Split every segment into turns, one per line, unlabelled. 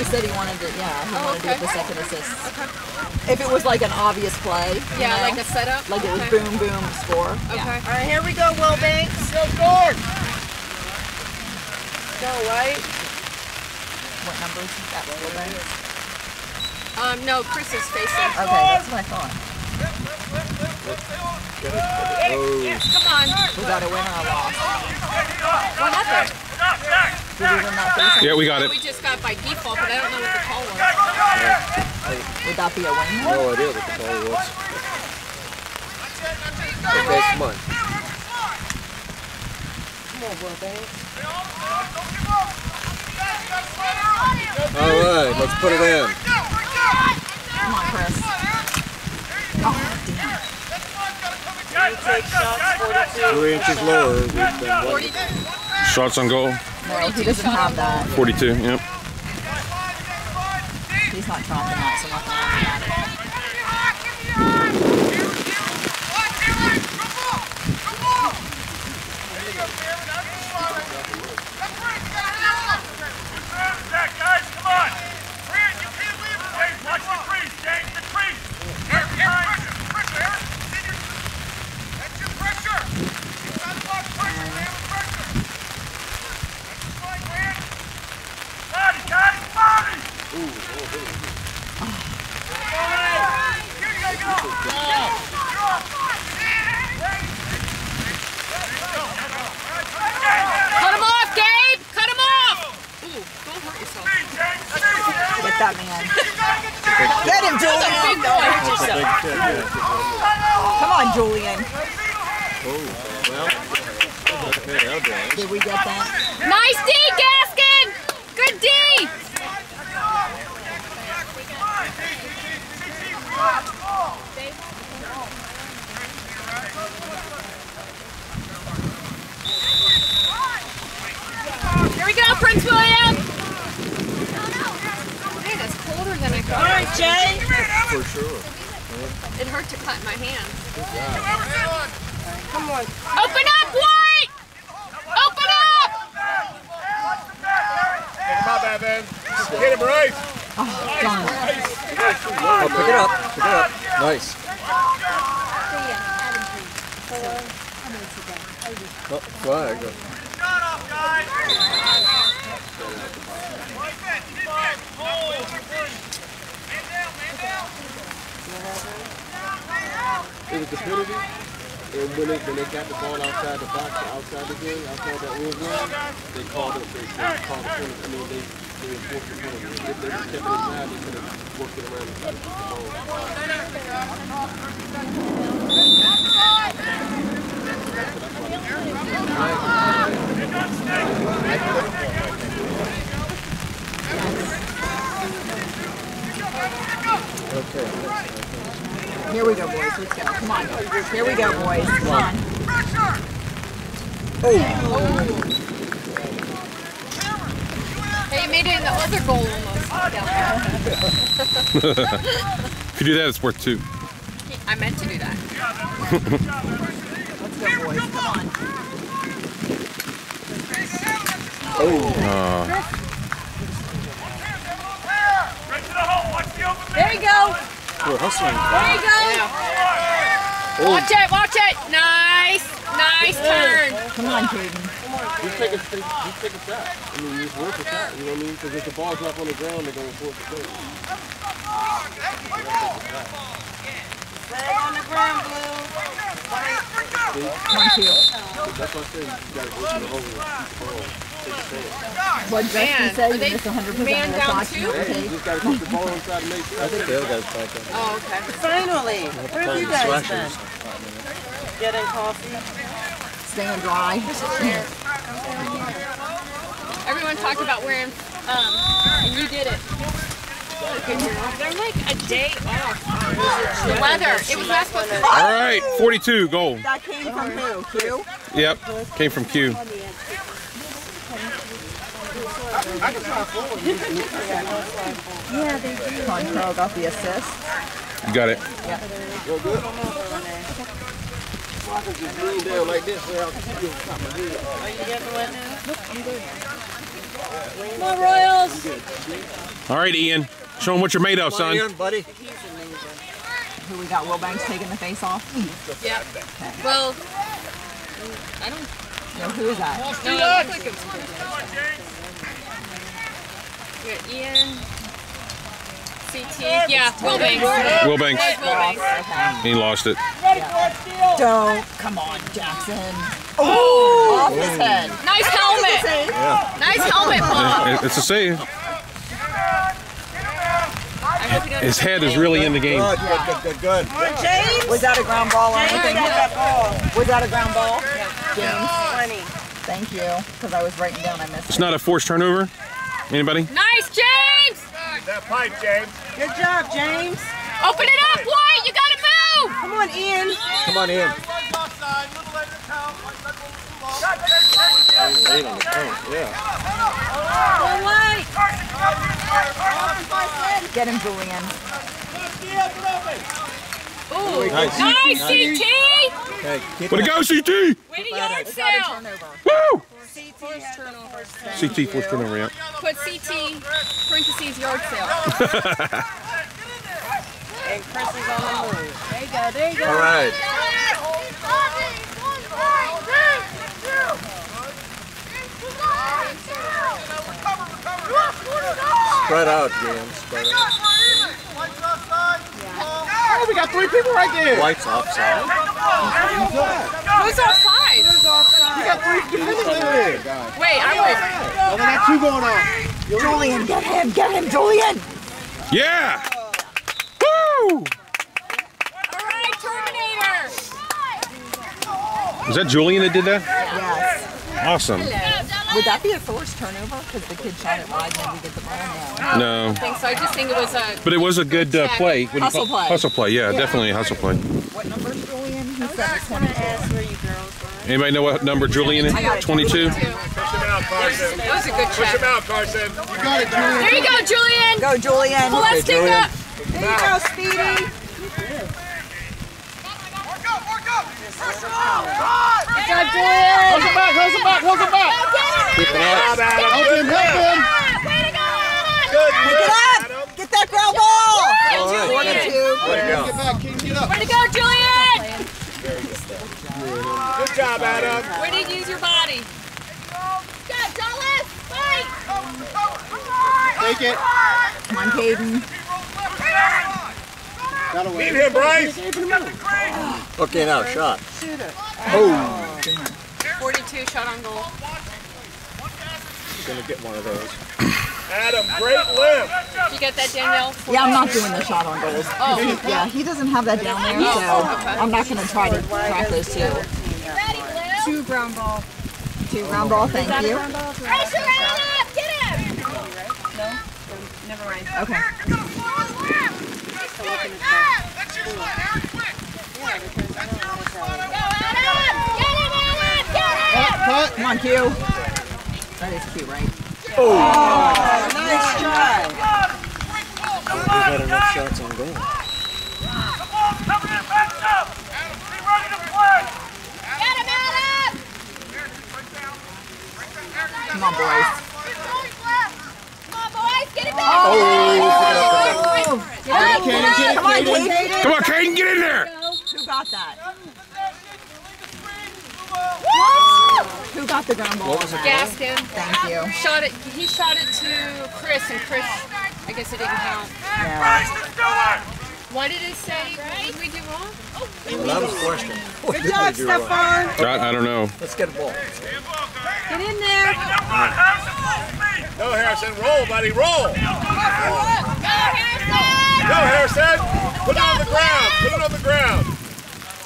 He said he wanted to, yeah, he
Oh,
wanted to
okay.
do the second assist. If it was like an obvious play.
Yeah,
know?
like a setup.
Like it was boom, boom, score.
Okay.
Yeah.
All right, here we go, Will Banks. Go, guard. Go, right?
What number is that? Will Banks?
Um, no, Chris is facing.
Okay, that's what I thought.
Come on.
Was that a win or a loss?
What happened?
Did we win that facing?
Yeah, we got it.
We just got by default, but I don't know what the call was.
Would that be a win?
No idea what the call was. Okay, come on.
Come on, Will Banks.
All right, let's put it in.
Come on, Chris. Oh, damn.
You take shots, 42.
Three inches lower. We've been one.
40.
Shots on goal.
No, he doesn't have that.
42. Yep.
He's not tracking that, so nothing wrong with that.
Guys, come on! Creed, you can't leave it! James, watch the crease, James, the crease! Every time! Pressure, That's your pressure! You got a lot of pressure, man, with pressure! That's fine, man! Body, guys, body! Here you go! You're off!
Cut him off, Gabe! Cut him off! Ooh, don't hurt yourself.
Get that man. Get him, Julian.
Big boy.
That's a big kick, yeah.
Come on, Julian.
Oh, well. Okay, I'll do it.
Did we get that?
Nice D, Gaskin! Good D! Here we go, Prince William! Man, that's colder than I
All
thought.
right, Jay.
For sure.
It hurt to cut my hand.
Come on.
Open up, White! Open up!
Take him out, Batman. Get him right!
Done.
Oh, pick it up. Pick it up. Nice. Oh, flag.
Shot off, guys! Defense, defense! Hold! Man down, man down!
It was penalty. And when they, when they got the ball outside the box, outside the game, outside that red line, they called it, they, they called penalty. I mean, they, they enforced the penalty. If they just kept it inside, they could have worked it around and the ball. Okay.
Here we go, boys. Let's go. Come on. Here we go, boys. Come on. Oh.
Hey, you made it in the other goal almost.
If you do that, it's worth two.
I meant to do that.
Let's go, boys. Come on.
Uh,
Right to the hole, watch the open man!
There you go.
We're hustling.
There you go. Watch it, watch it. Nice. Nice turn.
Come on, Jaden.
You take a, you take a shot. I mean, it's worth a shot. You know what I mean? Because if the ball's up on the ground, they're going to force the penalty.
Flag on the ground, Blue.
Come on,
That's what I said. You got to go to the hole and keep the ball. Take a chance.
What
Man,
Justin said,
are
you
they
missed 100%
man
of the
down
shots
two?
Hey, you
take.
just got to keep the ball inside and make sure. I think the other guy's back there.
Oh, okay.
Finally. Where have you guys been? Getting coffee.
Staying dry.
Everyone talked about wearing, um, and you did it. They're like a day off. The weather. It was not supposed to.
all right, 42 goal.
That came from who? Q?
Yep, came from Q.
Control got the assist.
You got it.
Go good? I can just lean down like this where I can see you on top of my head.
Are you getting wet now?
Come on, Royals.
All right, Ian. Show him what you're made of,
Come on,
son.
Ian, buddy.
Who we got? Will Banks taking the face off?
Yeah. Well, I don't.
No, who is that?
No, it looked like it was Chris. We got Ian. CT. Yeah, Will Banks.
Will Banks. He lost it.
Don't. Come on, Jackson. Oh, off his head.
Nice helmet. Nice helmet, Bob.
It's a save.
I hope he doesn't-
His head is really in the game.
Good, good, good, good, good.
James?
Was that a ground ball or anything?
Get that ball.
Was that a ground ball? James,
20.
thank you, because I was writing down. I missed
It's
it.
not a forced turnover. Anybody?
Nice, James.
That pipe, James.
Good job, James.
Open it up, White. You gotta move.
Come on, Ian.
Come on, Ian. Late on the count, yeah.
Go White.
Get him, Julian.
Ooh.
Nice.
Nice, CT.
Okay, keep
Way to go, CT!
Way to yard
Was that a
sale.
turnover?
Woo!
First turnover.
CT forced turnover, yeah.
Put CT parentheses yard sale.
And Chris is on the move.
There you go. There you go.
All right. Spread out, James. Spread out.
Oh, we got three people right there.
White's offside.
Who's offside?
You got three dudes over there.
Wait, I win.
Oh, got two going on.
Julian, get him, get him, Julian.
Yeah. Woo.
All right, Terminator.
Is that Julian that did that?
Yes.
Awesome.
Would that be a forced turnover? Because the kid shot it wide and we get the ball now.
No.
I think so. I just think it was a.
But it was a good uh, play.
Hustle play.
Hustle play. Yeah, yeah, definitely hustle play.
What number is Julian? He said
20.
Anybody know what number Julian is? 22?
Push him out, Carson.
That was a good
Push him out, Carson. You got it, Julian.
There you go, Julian.
Go, Julian.
Well, let's
Okay,
kick
Julian.
up.
There you go, Speedy.
Work up, work up. Pressure out.
Good job, Julian.
Hustle back, hustle back, hustle back.
Keep it up.
Help him, help him.
Way to go,
Good.
Pick it up. Get that ground ball.
All
Four
right.
to two.
Way to go.
Get back, King, get up.
Way to go, Julian.
Good job, Adam.
Way to use your body. Go, Jolis. Fight.
Take it.
Come on, Caden.
Beat him, Bryce.
Okay, now, shot.
42 shot on goal.
Gonna get one of those.
Adam, great lift.
Did you get that, Danielle?
Yeah, I'm not doing the shot on goals.
Oh.
Yeah, he doesn't have that down there, so oh, I'm not going to try to track those two.
Ready, Lil.
Two ground ball. Two ground ball, thank you.
Pressure Adam. Get him.
Never mind.
Okay.
Go, Adam. Get him, Adam. Get him.
Come on, Q. That is Q, right?
Oh, nice try.
We've had enough shots on goal.
Get him, Adam.
Come on, boys.
Come on, boys. Get it back.
Oh,
Get
Come on, Caden.
Come on, Caden, get in there!
Who got that? Who got the ground ball?
Gaskin
Thank you.
Um, shot it. He shot it to Chris, and Chris, I guess it didn't count.
No.
What did it say? What did we do wrong?
Well, that was the question.
Good
did
job,
we?
Stefan.
I, I don't know.
Let's get a ball.
Get in there.
Go, Harrison. Roll, buddy. Roll.
Go, Harrison!
Go, Harrison. Put it on the ground. Put it on the ground.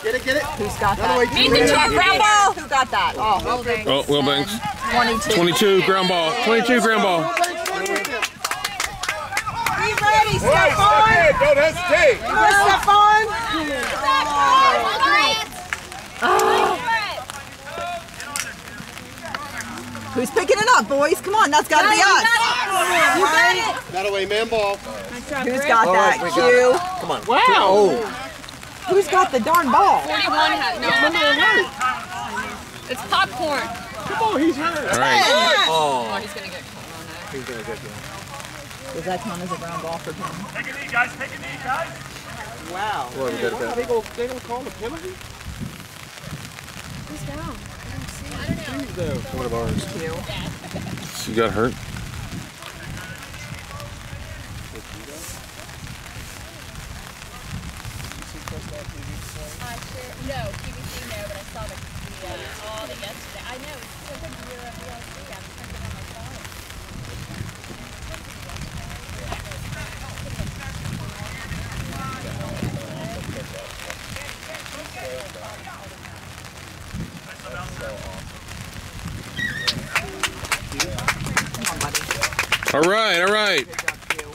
Get it, get it.
Who's got that?
Meet the
Ground ball. Who got that? Oh,
Oh, Will Banks.
22.
22 ground ball. 22 ground ball.
Be ready,
Boys, step
Stefan.
in. Don't hesitate.
Come on, Stefan.
Who's picking it up, boys? Come on, that's got to be us.
You got it.
That away, man ball.
Who's got
All right,
that?
we
Q.
got Come on. Wow. Oh,
Who's got the darn ball?
41 has no. It's popcorn.
Come on, he's hurt.
All right.
Oh,
oh.
he's gonna get oh, corona.
He's gonna get one.
Does that count as a ground ball for him?
Take a knee, guys. Take a knee, guys.
Wow.
Well, they gonna, they gonna, they gonna call a penalty?
Who's down? I don't see. I don't know.
One of ours.
Two.
She got hurt.
No, no, but I saw the, the uh, all the yesterday. I know, it's so good to hear VLC. I'm on my phone.
All right, all right.
Good job, Q.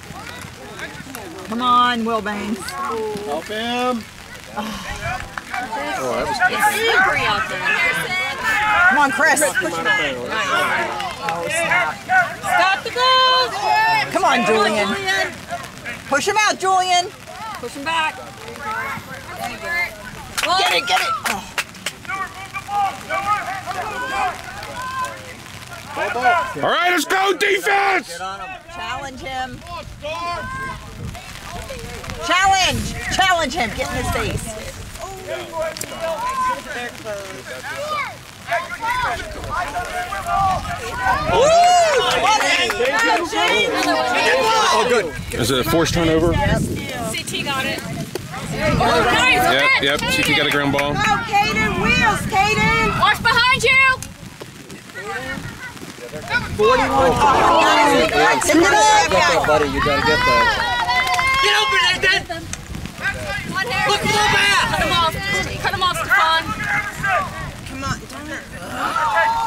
Come on, Will Banks.
Help him. Oh, that was
Slippery out there.
Come on, Chris.
Cameron,
Oh, snap.
Stop the goals!
Come on, Julian. Push him out, Julian.
Push him back.
Get it, get it. Oh,
Stewart, move the ball. Stewart,
Ball, ball.
All right, let's go, defense.
challenge him. Challenge. Challenge him. Get in his face.
They're closed.
Oh, good.
Is it a forced turnover?
CT got it. Oh, nice.
Yep, yep. CT got a ground ball.
Go, Caden. Wheels, Caden.
Watch behind you!
41. Oh, nice. Send it up.
buddy. You gotta get that.
Get open, Nathan! Look for the bat! Cut him off. Cut him off, Stefan.
Come on, darn it.
Watch,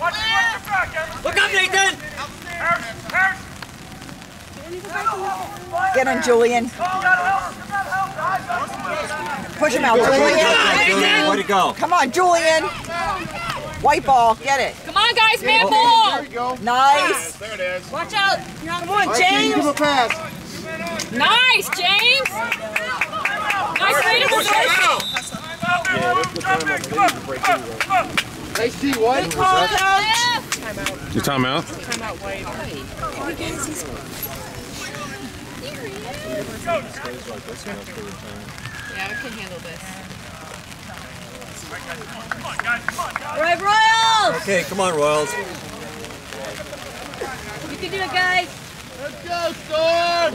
watch your back, Emerson.
Look up, Nathan!
Harrison, Harrison.
Get him, Julian.
Call that help. Give that help, guys.
Push him out, Julian.
Way to go.
Come on, Julian. White ball. Get it.
Come on, guys, man ball!
There you go.
Nice.
There it is.
Watch out!
Come on,
Give him
James.
a pass.
Nice, James! Position!
Yeah, that's the time I believe to break anyway. Nice T, White.
Your timeout.
Yeah, we can handle this.
Come on, guys. Come on, guys.
Right, Royals!
Okay, come on, Royals.
You can do it, guys!
Let's go, Storm.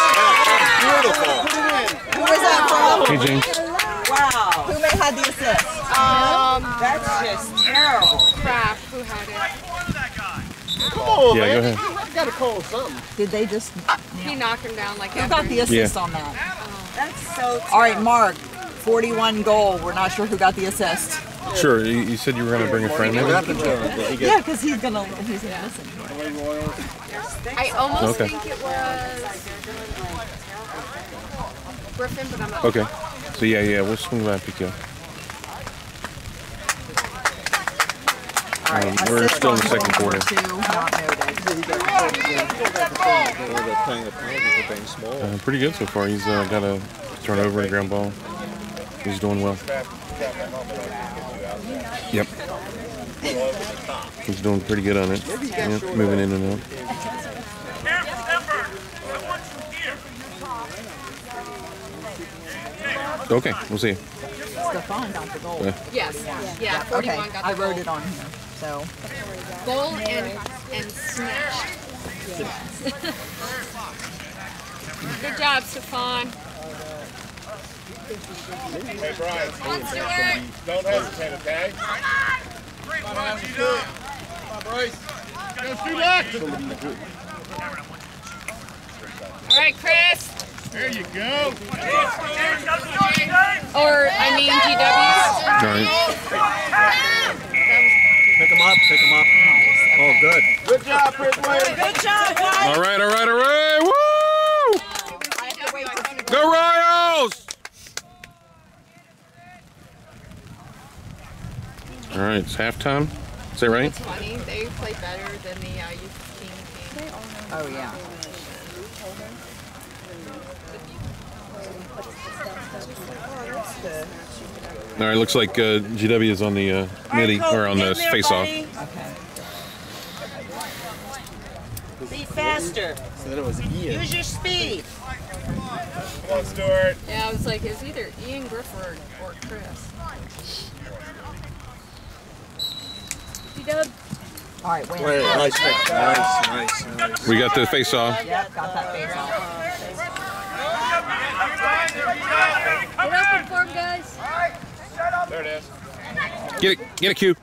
Beautiful.
Who was that from?
Hey, James.
Wow. Who may have had the assist?
Um,
That's just terrible.
crap. Who had it?
Corner that guy.
Come on,
Yeah,
man.
go ahead.
You gotta call something.
Did they just?
He knocked him down like
Who got the assist on that?
That's so
All right, Mark. 41 goal. We're not sure who got the assist.
Sure. You, you said you were gonna bring a friend in.
Yeah, because he's gonna he's gonna listen.
I almost
Okay.
think it was Griffin, but I'm not.
Okay. So yeah, yeah. We'll swing by and pick you up.
Right,
Um, we're still in the second quarter.
number Two, not noted.
Uh, pretty good so far. He's uh, got a turnover and a ground ball. He's doing well. Yep. He's doing pretty good on it. Yeah, moving in and out.
Here, Stenberg. I want you here.
Okay, we'll see you.
Just one
Stefan got the goal.
Yeah.
Yes. Yeah.
Okay,
41 got the
I wrote
goal.
it on here. So
Gold and and smashed. Good job, Stefan.
Hey, Brian,
Come on, Stuart.
don't hesitate, okay?
All right, Chris.
There you go.
Or I mean GW.
All right.
Pick him up, pick him up. Oh, good.
Good job, Chris Wayne.
Good job, guys.
All right, all right, all right. Woo!
I have to wait for
Go Royals! All right, it's halftime. Is that right?
It's funny. They play better than the uh, youth team team.
Oh yeah.
All right, looks like uh, GW is on the uh, midi
All right,
or on the
Colt, get in there,
face-off.
Okay.
Be faster.
Said it was Ian.
Use your speed.
Come on, Stuart.
Yeah, I was like, it's either Ian Grifford or Chris. G-Dub.
All right, win.
Wait, nice, pick. nice, nice, nice.
We got the face-off.
Yep, got that face off.
Get up and form, guys.
There it is.
Get it, get it, Q.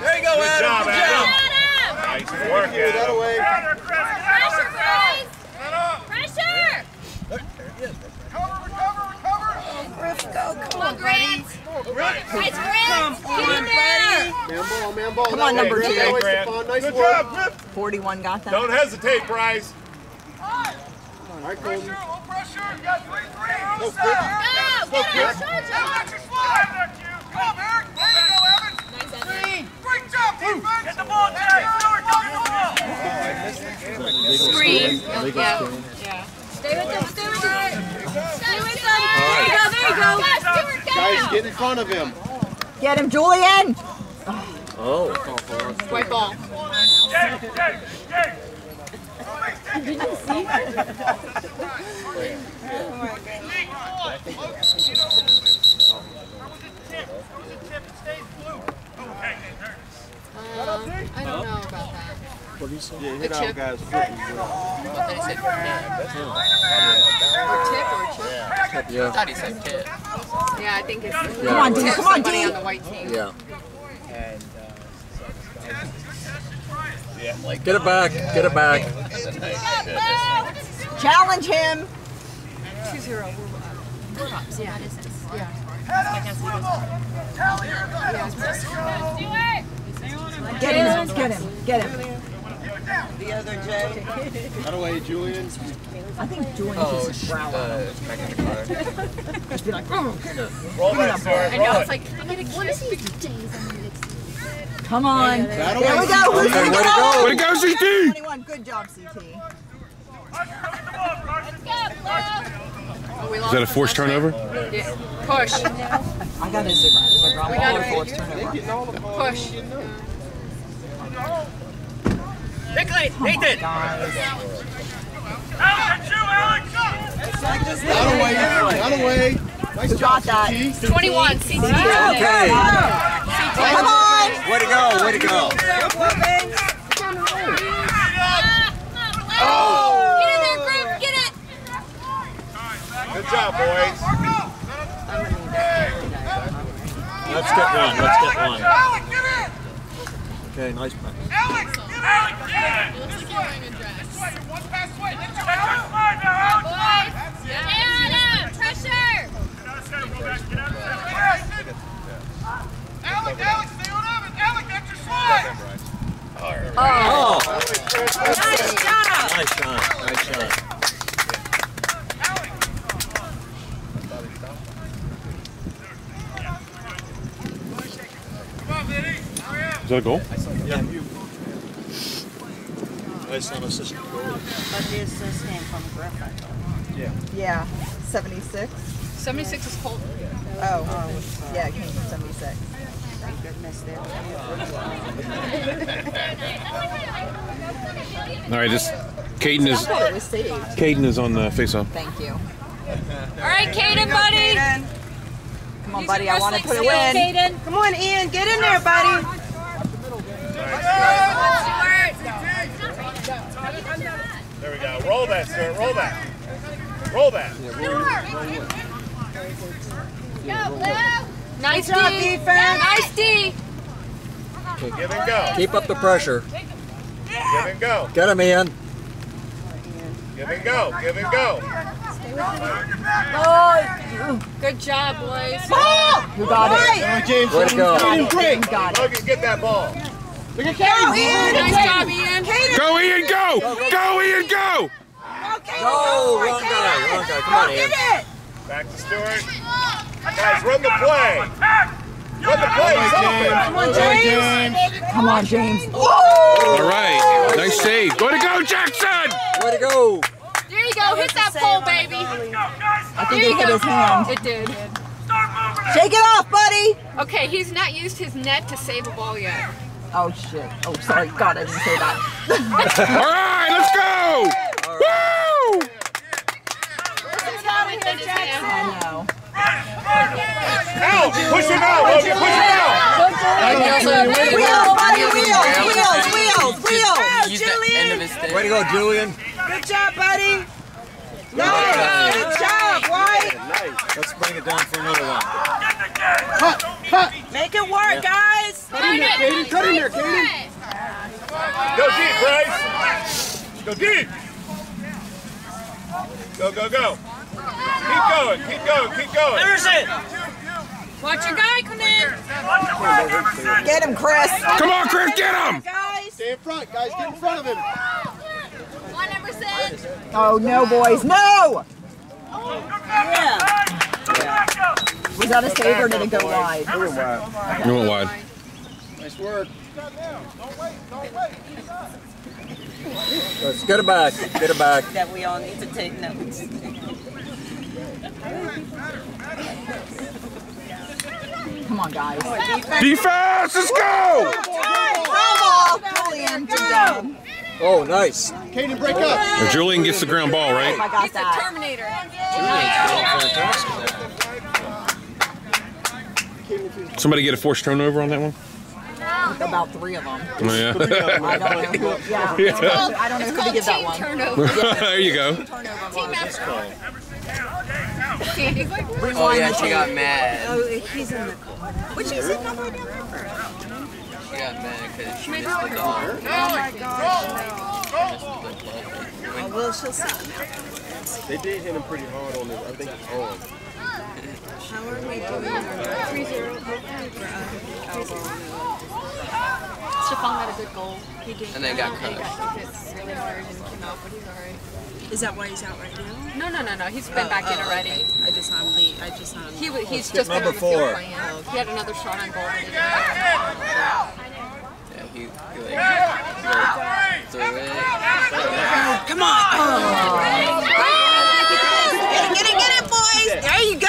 There you go,
Good job,
Adam.
Adam. Nice work,
That away.
Pressure, guys. Pressure. Come on, Grant. It's Grant. Get in there.
Man ball, man ball.
Come on, number two.
way, Nice
Good
work.
job, Griff.
41 got that.
Don't hesitate, Bryce.
All right, Colton.
Go,
Go. Get him. Nice, Evan.
Get the ball, Jay. Stuart, go, go, go.
Screen. Yeah. Yeah. Stay with them. Stay with them. Stay with them. There you go. There you go. Stuart,
Guys, get in front of him.
Get him, Julian.
Oh.
White ball.
Jay, Jay, Jay.
Uh, I don't know about that.
Yeah, hit
A
out
chip.
guys' foot.
What did I say? Or tip or chip?
Yeah.
thought he said kid.
Yeah, I think it's.
Come on, D. Come on,
somebody
D.
on the white team.
Yeah.
Yeah.
Get it back, get it back.
Challenge him.
Two zero. We're up. Yeah, it is. Yeah.
Get him. Get him. Get him.
The other Jay.
That away, Julian.
I think Julian
Oh,
should
sh-
growl.
uh, back in the car.
Just be like, oh,
Roll that, Stuart.
I know. It's like I'm gonna what is he?
Come on.
That
There we
away.
go. Who's
Okay,
gonna
way to
go?
go.
Way to go, CT!
21. Good job, CT.
Oh,
Is that a
the
forced turnover?
one. Yeah. Push.
I got his Zagran.
We
Zagran
got
ball
it.
forced turnover.
Push.
Nathan!
Guys.
Alex, you, Alex.
That away. That away. Nice
got that?
CT.
21. CT.
Okay.
Come on.
Way to go, way to go.
Get in there, oh. group. Get it.
Good job, boys.
Let's get one, let's get one.
Get.
Okay, nice pass.
Alex, get Alex, get in. This way. This way. One pass away. Let your Alex slide now, Alex.
Adam, pressure.
Get out of center, go back. Get out of center. Alex, Alex, stay on up. Alex, that's your slide.
Oh,
Nice job.
nice shot, nice shot.
Come on, Vinny. Hurry up.
Is that a goal?
Yeah. Nice on assist goal.
But the assist came from Griffin.
Yeah. 76.
76 is cold.
Oh. Yeah, it came from 76.
Thank goodness there.
All right, this Caden is
I thought it was saved.
Caden is on the face-off.
Thank you.
All right, Caden, buddy.
Come on, buddy. I want to put it
skills,
in.
Caden.
Come on, Ian, get in there, buddy.
There we go. Roll that, Stuart. Roll that. Roll that.
Nice
job,
D.
defense.
Nice D.
Give and go.
Keep up the pressure.
Give and go.
Get him, Ian.
Give and go. Give and go.
Oh, good job, boys.
Who got it?
James,
Way to go.
James got it.
Logan, get that ball. Look at Ian.
Nice job, Ian.
Go, Ian, go! Go, Ian, go!
Go, wrong guy, wrong guy. Come on, Ian.
Back to Stewart. Guys, run the play. Run the play. Come on,
James.
Come on, James.
All right. Nice save. Way to go, Jackson!
Way to go.
There you go. Hit that pole, baby.
I think he hit his hand.
It did.
Shake it off, buddy.
Okay, he's not used his net to save a ball yet.
Oh shit. Oh, sorry. God, I didn't say that.
All right, let's go! Woo!
This is how it hit his.
I know.
Out. Push him out, Logan. Push him out.
Wheels, buddy. Wheels. Wheels. Wheels. Wheels.
Use the end of his stick.
Way to go, Julian.
Good job, buddy. Nice. Good job, White.
Let's bring it down for another one.
Make it work, guys.
Cut in there, Kaden. Cut in there, Kaden. Go deep, Bryce. Go deep. Go, go, go. Keep going. Keep going. Keep going.
There's it.
Watch your guy come in.
Get him, Chris.
Come on, Chris, get him!
Guys.
Stay in front, guys. Get in front of him.
One percent.
Oh no, boys. No. Was that a save or did it go wide?
You went wide.
Nice work. Don't wait, don't wait.
Let's get it back. Get it back.
That we all need to take notes.
Come on, guys.
Defense, let's go!
Bravo, Julian. Good job.
Oh, nice.
Caden, break up.
Now, Julian gets the ground ball, oh,
I
right?
got
He's a
that.
Terminator.
Somebody get a forced turnover on that one?
About three of them.
Oh, yeah.
I don't know who. Yeah.
Yeah.
I don't know who to give that one.
turnover.
there you go.
Team effort. Sandy's like,
Oh yeah, she got mad.
Oh, he's in the. What you sitting up right there?
She got mad because she missed the dog.
Oh my gosh, no. Oh, well, she'll sit.
They did hit him pretty hard on this. I think it's on.
How are we doing? Three zero.
Stefan had a good goal. He did.
And then got
He
crushed.
got hit really hard and came out, but he's alright.
Is that why he's out right now?
No, no, no, no. He's been back in
Oh,
already.
okay. I just saw him leave. I just saw him.
He wa- he's just been
number
on the field
four.
playing. He had another shot on goal. but he didn't.
Yeah, he, he like, he like threw it.
Come on. Get it, get it, get it, boys. There you go.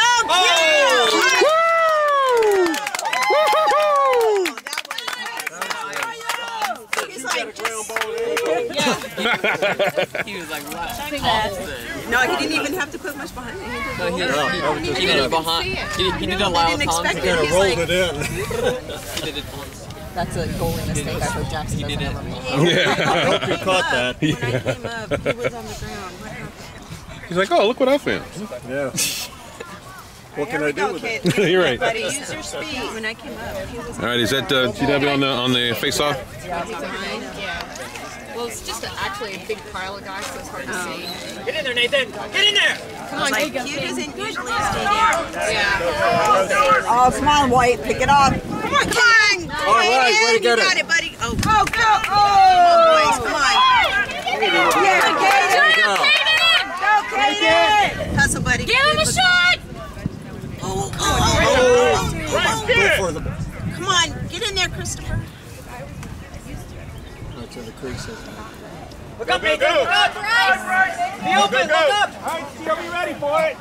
He's like,
He was like, wow.
no, he didn't even have to put much behind it. He did.
No, he,
Yeah,
he,
just
he did
gonna-
it behind. He, he did a
I
Lyle
didn't expect it.
Kind of rolled
like,
it in.
He did it once.
That's a goalie mistake. I hope Jackson
He
doesn't
did it.
ever make.
Yeah.
Hope you caught that.
When I came up, he was on the ground. What happened?
He's like, oh, look what I found.
Yeah. What can I do with it?
You're right.
Buddy, use your speed. When I came up, he was
All right, is that uh, GW on the on the face-off?
Yeah. Well, it's just a, actually a big pile of guys, so it's hard to oh. see.
Get in there, Nathan. Get in there.
Come on,
like,
go,
Q
King.
doesn't usually stay down.
Yeah.
Oh, come on, White. Pick it up.
Come on, come on.
All right, way to get
You
get
got
it.
it, buddy. Oh, go, go. Oh, boys, come on. Yeah,
There you go.
Go, Kaden. Hustle, buddy.
Give him a shot!
Oh oh, oh, oh, oh, oh.
Go for the.
Come on, get in there, Christopher.
That's in the creases.
Look up,
Go,
Nathan.
go.
Look up. Bryce. Be open.
go.
Look up.
All right, Steel, be ready for it.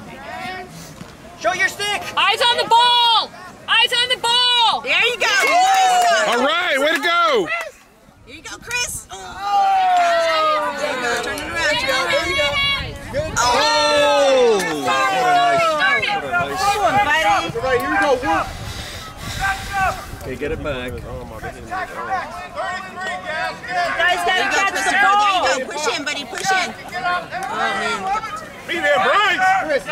Show your stick.
Eyes on the ball! Eyes on the ball!
There you go. Nice.
All right, way to go!
Here you go, Chris. Oh. There you go. Turn it around. Turn it around.
Oh! What a nice
go, Whoop.
Okay, get it back.
Oh, my, they hit him in the arm.
33, guys.
Guys, gotta catch the ball. There you go. Push in, buddy. Push in. Oh, man.
Be there, Bryce.
Chris.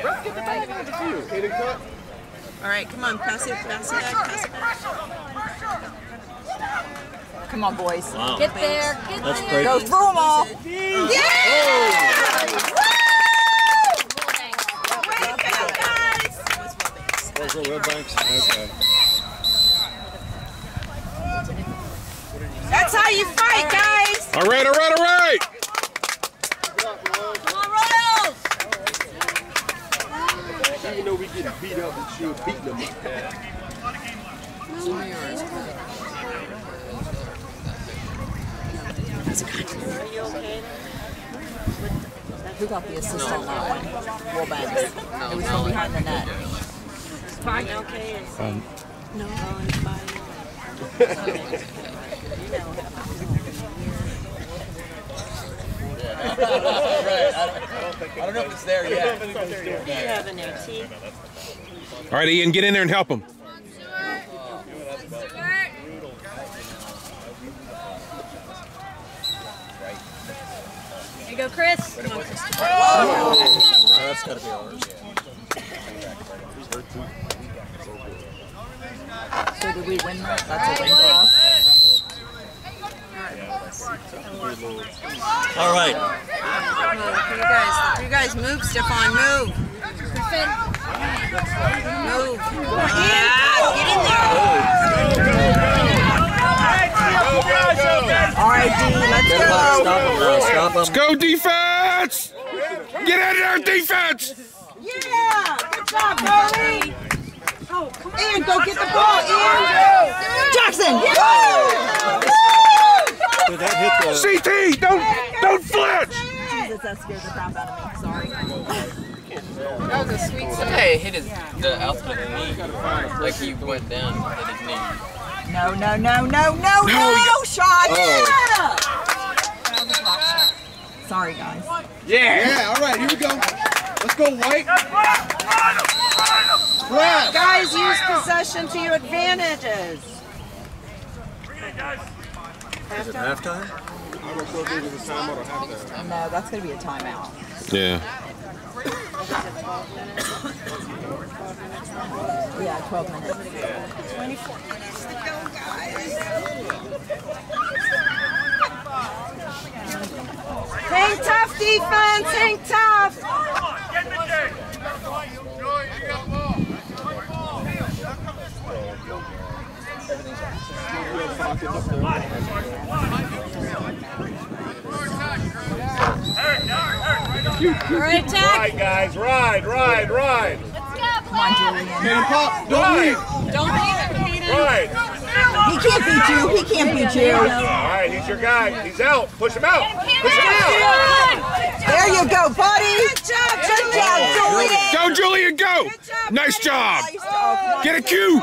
Chris, get the back out of the field. Cut.
All right, come on. Pass it. Pass it back. Pass it back.
Come on, boys.
Wow.
Get there. Get
That's
there.
great.
Go through them all.
Those are red banks? Okay.
That's how you fight, guys.
All right, all right, all right.
Come on, Royals.
Even though we getting beat up, we still beating them.
Who got the assist on that one? Will Banks. It was from behind the net.
Um,
I don't know if it's there yet.
all right, Ian, get in there and help him.
There you go, Chris.
Oh, that's gotta be ours.
So did we win that? That's a win for us.
All right.
You guys. You guys move, Stefan. Move. Move. Yeah, get in there.
All right, D, let's
Get him up.
go.
Stop him now. Stop him.
Let's go, defense! Get out in there, defense!
Yeah. Good job, Brody. Oh, come on. Ian, go get the ball, Ian.
Jackson!
Did that hit the...
CT, don't don't flinch!
Jesus, that scared the crap out of me. Sorry.
That was a sweet shot.
Hey, hit his the outside of the knee. Like he went down and hit his knee.
No, no, no, no, no, no, shot!
Oh.
Sorry, guys.
Yeah. Yeah, all right, here we go. Let's go, White. Grab.
Guys, use possession to your advantages.
Is it halftime?
I don't know if it was a timeout or halftime.
No, that's gonna be a timeout.
Yeah.
Yeah, 12 minutes. 24 minutes to go, guys.
Hang tough, defense. Hang tough.
Get in the game. Joey, you got the ball.
All right, Jack.
Ride, guys, ride, ride, ride.
Come on, Julian.
Hit him, Pop. Don't leave.
Don't leave it, Hayden.
Ride.
He can't beat you. He can't beat you.
All right, he's your guy. He's out. Push him out. Push him out.
There you go, buddy. Good job, good job, Julian.
Go, Julian, go! Nice job! Get a cue!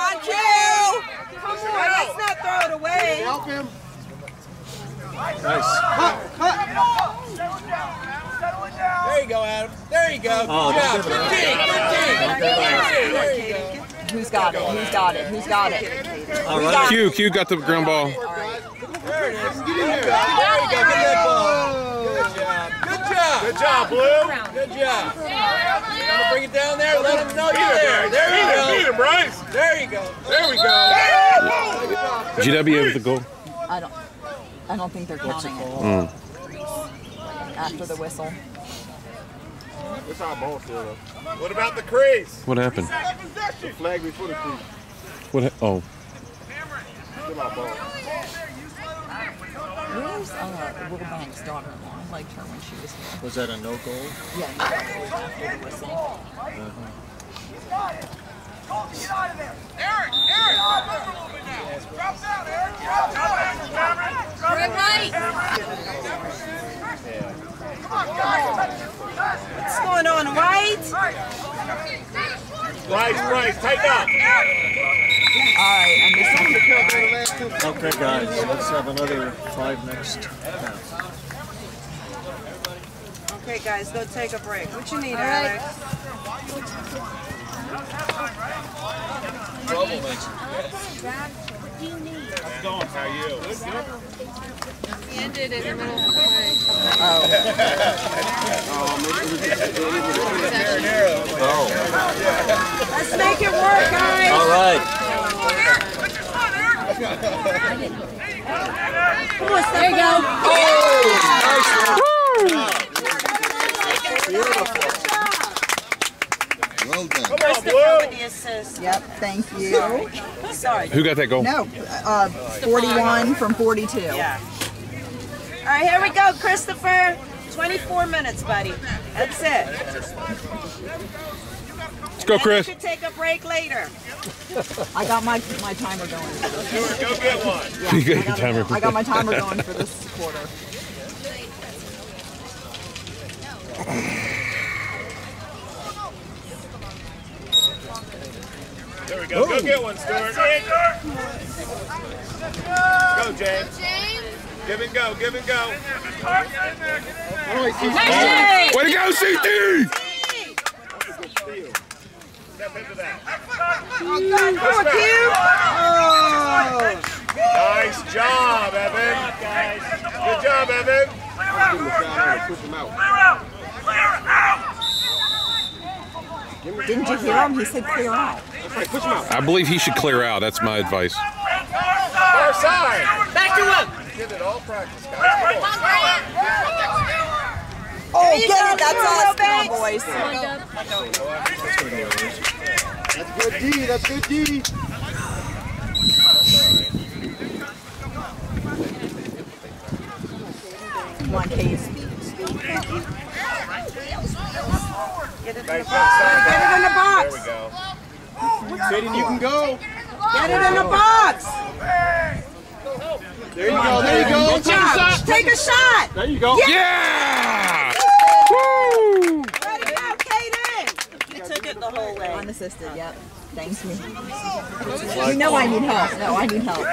Come on, Q. Come on, let's not throw it away.
Help him.
Nice.
There you go, Adam. There you go.
Oh,
Good
just
job.
give it
Good team. Good team. There you go.
Who's got it? Who's got it? Who's got it?
All right.
Q, Q got the ground ball.
There it is. There you go. Get that ball. Good job. Good job.
Good job, Blue.
Good job. You gotta bring it down there. Let them know
Beat
you're there.
Beat
There
him,
you
beat
go.
him, Bryce.
There you go.
There we go.
GW with the goal.
I don't. I don't think they're counting it
Mm.
after the whistle.
It's our ball still, though.
What about the crease?
What happened?
The flag before the crease.
What? Ha- oh,
Still our ball.
Where's uh, Will Banks' daughter-in-law? I liked her when she was here.
Was that a no goal?
Yeah, no goal after the whistle. Uh -huh.
Eric, Eric, move a little bit now. Drop down, Eric. Drop down, Cameron. Drop
Right, right.
What's going on, White?
Bryce, Bryce, tighten up.
All right, and this one.
Okay, guys, let's have another five next half.
Okay, guys, go take a break. What you need,
All right.
Alex?
going. How are you?
He ended in the middle of the play.
Let's make it work, guys.
All right.
Come on, there you go.
Well done.
Come on,
Christopher with the assist.
Yep, thank you.
Sorry.
Who got that goal?
No, uh, 41 from 42.
Yeah. All right, here we go, Christopher. 24 minutes, buddy. That's it.
Let's go, Chris.
You can take a break later.
I got my my timer going.
Go get one.
Yeah,
You got
I
your
got,
timer.
I got my timer going for this quarter.
There we go. Go get one, Stuart. Go, James. Give and go. Give and go.
Way to go, CT!
Step into that.
Come on, Q.
Nice job, Evan. Good job, Evan.
Give him a shout out and push him out.
Didn't you hear him? He said clear out.
That's right, push him out.
I believe he should clear out. That's my advice.
Far side.
Back to him.
Did it all practice, guys.
Oh, get it. That's
Lil
us. Come on,
Banks.
boys.
Good D. That's good D.
Come Case.
Get it in the box.
There we go.
You can go.
Get it in the box.
There you go. There you go.
Good job. Take a shot.
There you go.
Yeah! Woo!
Way to go, Kaden. You took it the whole way.
Unassisted, yep. Thank you. You know I need help. No, I need help.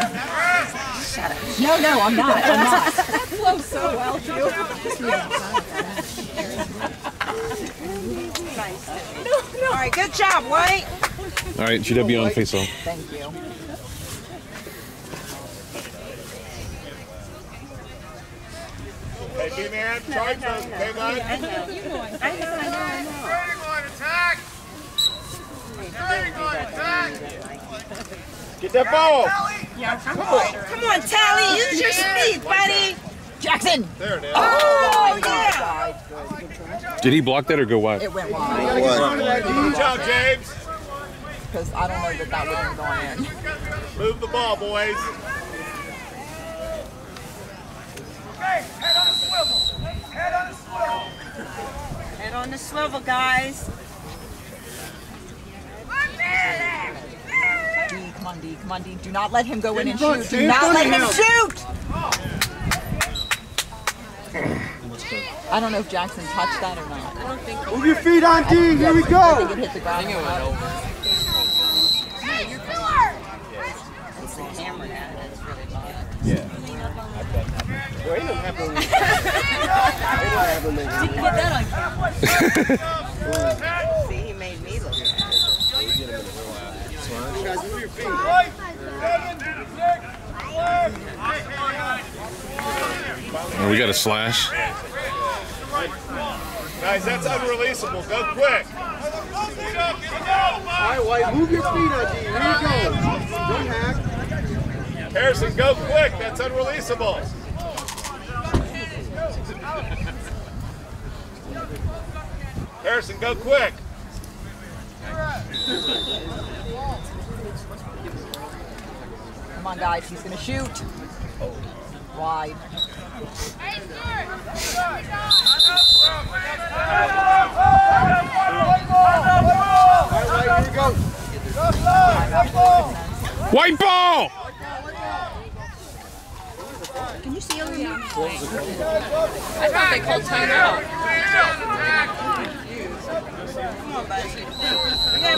Shut up. No, no, I'm not. I'm not. That flows so well, too.
All right, good job, White.
All right, GW on face off.
Thank you.
Hey, D-man. Charge those. Okay, bud?
I know, I know, I know.
Standing line attack. Standing line attack. Get that ball.
Come on, Tally, use your speed, buddy.
Jackson!
There it is.
Oh, yeah.
Did he block that or go wide?
It went wide.
Good job, James.
Because I don't know that that would have gone in.
Move the ball, boys. Okay, head on a swivel. Head on a swivel.
Head on the swivel, guys.
D, come on, D, come on, D. Do not let him go in and
Stay in front,
shoot. Do not let him
him.
shoot! I don't know if Jackson touched that or not.
Move your feet on D. Here we
I
go.
think it hit the ground.
Well, ain't nothing happening. Ain't nothing happening.
See, he made me look bad.
Guys, move your feet.
Right. Seven, six, five.
Oh, we got a slash.
Guys, that's unreleasable. Go quick.
All right, White, move your feet on D. Here you go. Don't hack.
Harrison, go quick. That's unreleasable. Harrison, go quick.
Come on, guys. He's going to shoot. Wide.
All right, White, here you go.
White ball!
I thought they called timeout.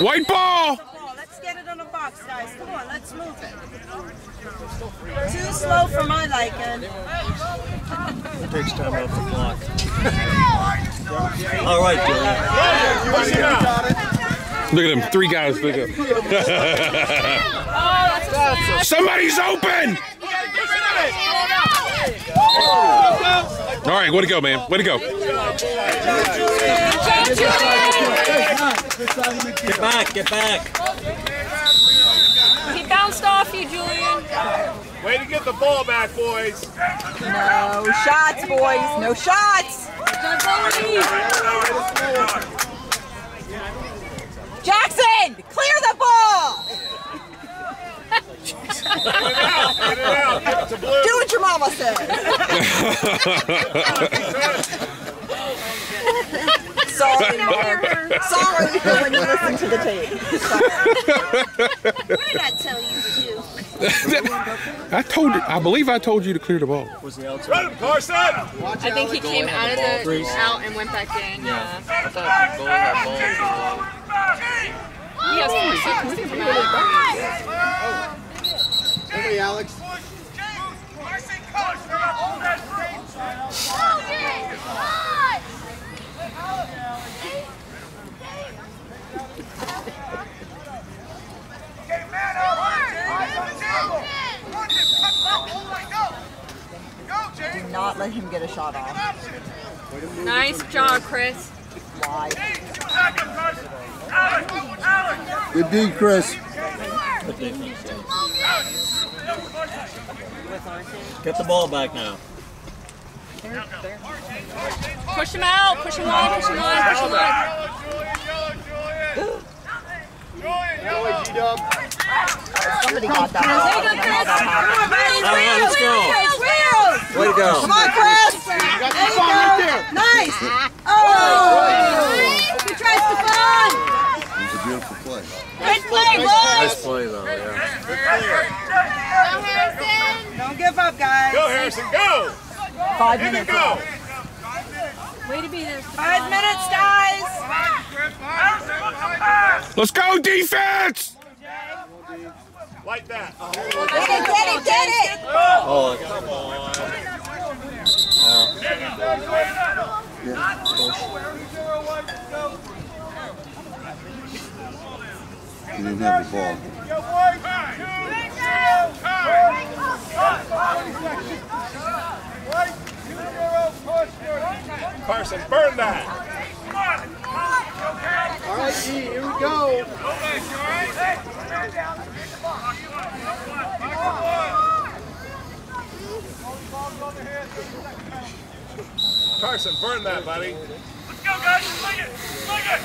White ball!
Ball. Let's get it on the box, guys. Come on, let's move it. Too slow for my liking.
it Takes time off the clock. All right, Joey.
Push him out.
Look at them, three guys. Look at oh, Somebody's open! All right, way to go, man. Way to go.
Get back, get back.
He bounced off you, Julian.
Way to get the ball back, boys.
No shots, boys. No shots. Jackson, clear the ball.
Get it out. Get it to blue.
Do what your mama says. Sorry, Mom. Sorry when you listen to the tape.
What did I tell you to do?
I told you, I believe I told you to clear the ball.
Was the outside?
Run him, Carson.
I think he came out of the
Freeze.
out and went back in.
Yeah.
Yeah.
I thought the goal had ball.
He has four seconds to come out.
Hey, Alex.
Do not let him get a shot off.
Nice job, Chris.
Why?
Good D, Chris.
Get the ball back now.
Push him out. Push him on. Push him on. Push him on.
G-Dub.
Somebody got that.
All right, let's go. Way to go.
Come on, Chris.
Got the song right there.
Nice. Oh. Good try, Stefan.
It was a beautiful play.
Good play, boys.
Nice play though, yeah. Go, Harrison!
Don't give up, guys.
Go, Harrison. Go.
Five minutes.
go.
Way to be there.
Five minutes, guys.
Let's go, defense!
Like that.
Get it, get it, get it.
Oh, come on.
He didn't have the ball.
Carson, burn that.
All right, G, here we go.
Carson, burn that, buddy.
Let's go, guys. Swing it. Swing it.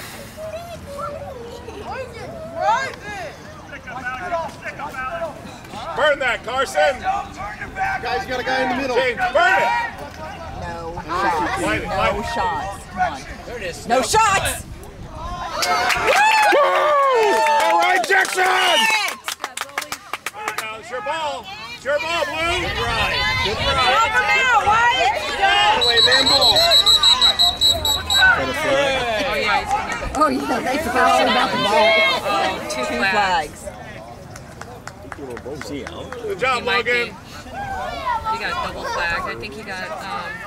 Stick up, Alex. Stick up, Alex.
Burn that, Carson.
Guys, got a guy in the middle.
James, burn it.
No shots.
Light it, light
No shots. Come on. No shots.
All right, Jackson!
There you. It's your ball. It's your ball, Blue.
Over now, White.
Away, man ball.
Got a.
Oh yeah, he's coming back.
Oh yeah, they forgot all about the ball.
Oh, two
Two
flags.
flags.
Is he out?
Good job,
He.
Logan.
He got double flag. I think he got um.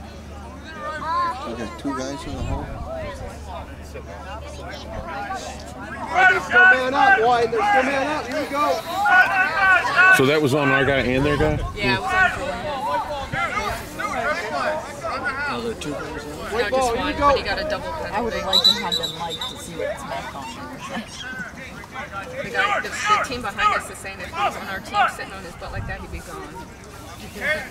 got two guys in the hole.
They're
still man up, White. They're still man up. Here we go.
So that was on our guy and their guy?
Yeah, it was on Julian.
Now there are two.
No, just one, but he got a double penalty.
I would have liked to have them like to see what it's meant on.
The, guy, the, the team behind us is saying if he was on our team sitting on his butt like that, he'd be gone.
Hey,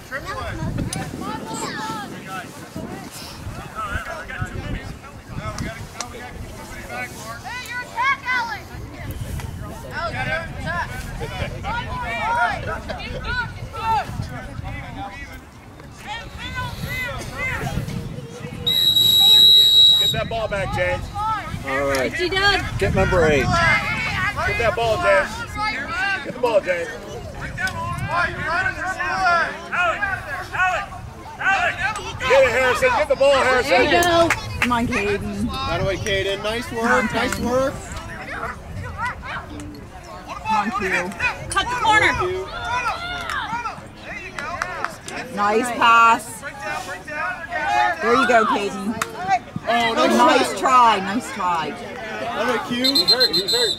you're attack, Alex. Alex, what's up? All right. He's good. He's good.
Get that ball back, James.
All right. Get number eight.
Get that ball, James. Get the ball, James. Get it, Harrison. Get the ball, Harrison.
There you go. Come on, Caden.
The way, Kaden, nice work, nice work.
Come on, Q.
Cut the corner.
Nice pass. There you go, Caden.
Oh, nice,
Nice
try.
Nice try.
The way, Q. He's hurt, he's hurt.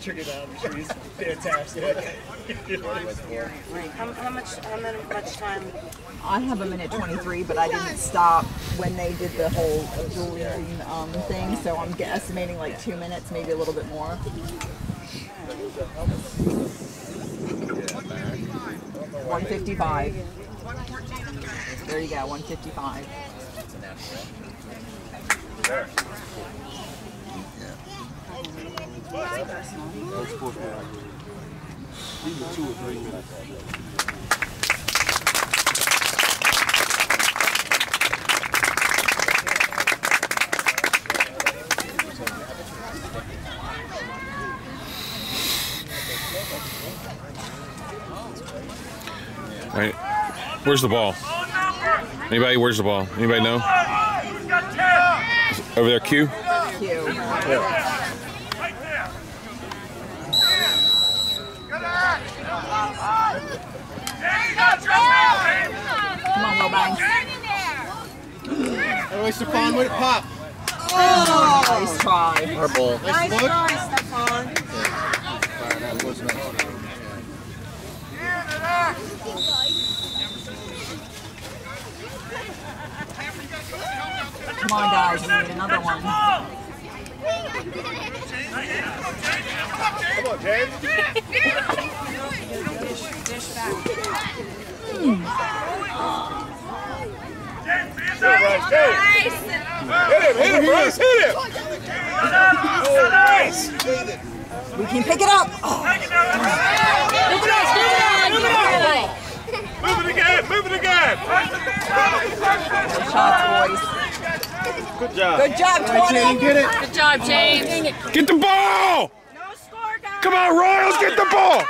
Check it out. Fantastic.
How, how much, how much time?
I have a minute 23, but I didn't stop when they did the whole dueling um, thing, so I'm estimating like two minutes, maybe a little bit more. One fifty-five. There you go, one fifty-five.
That's supposed to even two or three minutes.
Right. Where's the ball? Anybody? Where's the ball? Anybody know? Over there, Q.
Q. Come on, Lobangs.
By the way, Stephon, way to pop. Oh.
Nice try.
Our ball.
Nice look.
Stephon.
Come on, guys, we need another one.
Come on, James. James, Bryce, James. Hit him, hit him, Bryce, hit him. Nice.
We can pick it up. Oh,
Move it again, move it again.
good shots, boys.
Good job.
Good job,
All right, Jaden,
20.
get it.
Good job, James.
Get the ball!
No score, guys.
Come on, Royals, get the ball!
Give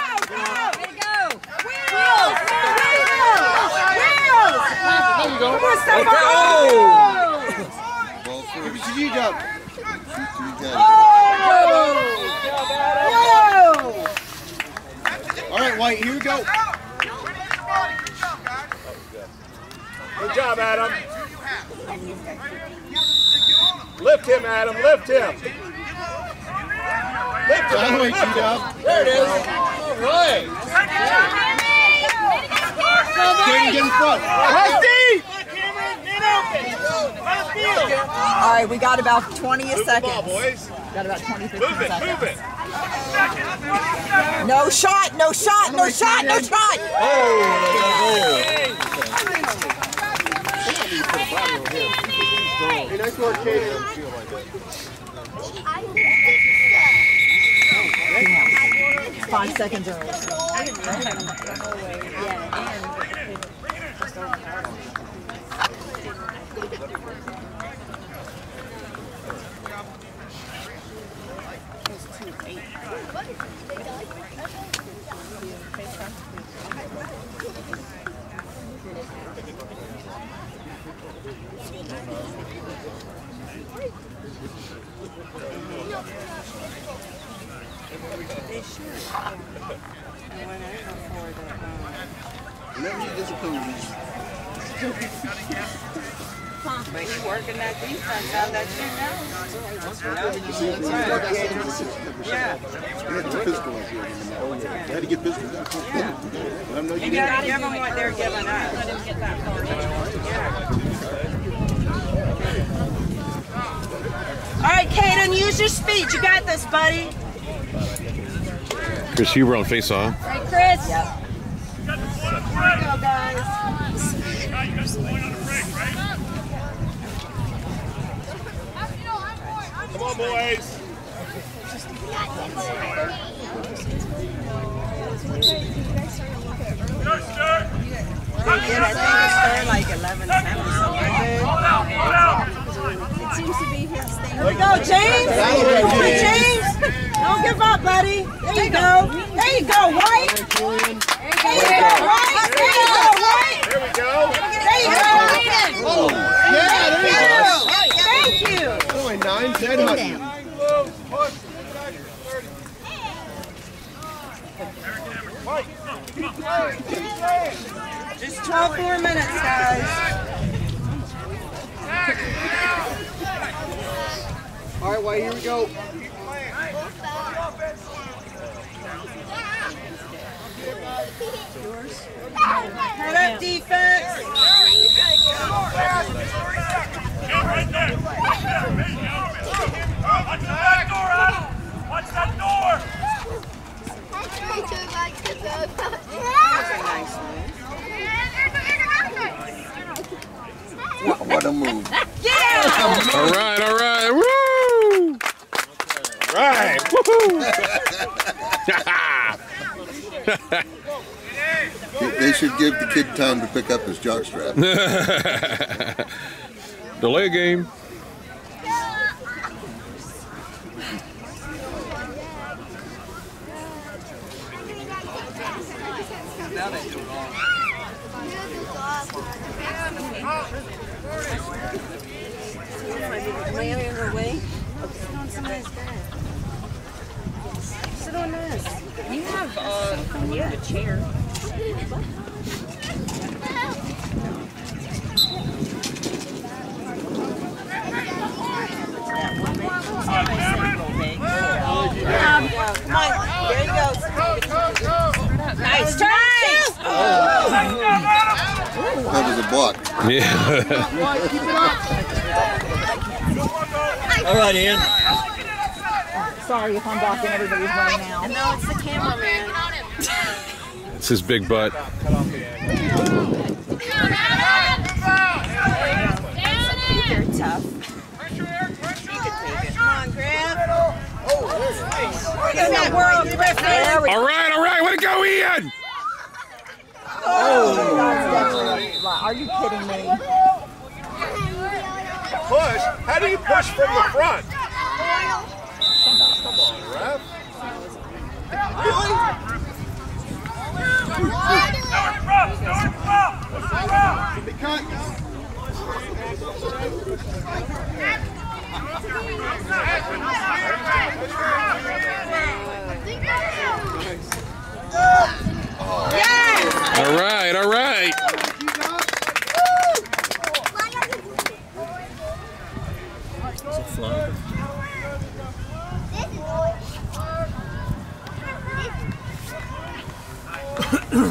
it to you, Doug. All right, White, here we go.
Good job, Adam. Lift him, Adam, lift him. Lift him.
Way,
lift him.
There it is. All right.
Kaden, get in front.
All right, we got about 20
Move
seconds.
ball, boys.
Got about 20, 15
Move it,
seconds.
move it.
No shot, no shot, no shot, no shot.
Hey, nice work, Kaden.
Five seconds early.
Never you disapprove.
But you working that defense out that shit now. Yeah.
They had to get physical like here. They had to get physical. Let them know you
You gotta give them what they're giving us. All right, Kaden, use your speed. You got this, buddy.
Chris Huber on face off.
Hey, Chris.
Yep.
Come
on, boys.
I think it started like or something.
It seems
to be go, James. Come on, James. Don't give up, buddy. There you go. There you go, White. Just 12 more minutes, guys.
All right, White, here we go.
Head up, defense.
Watch door. Watch that door.
What a move.
All right, all right. Woo! Right. Woohoo!
They should give the kid time to pick up his jockstrap.
Delay game.
Lay it in her way. Sit on. Sit on this.
You have uh, you have a chair.
Come on. There you go. Nice. Nice.
That was a block.
Yeah.
All right, Ian.
Sorry if I'm blocking everybody's way now.
No, it's the cameraman.
It's his big butt. All right, all right. Way to go, Ian.
Are you kidding me?
Push. How do you push from the front? Come on, ref. North rough, north rough. What's the rough?
Be cut.
All right, all right.
Caden.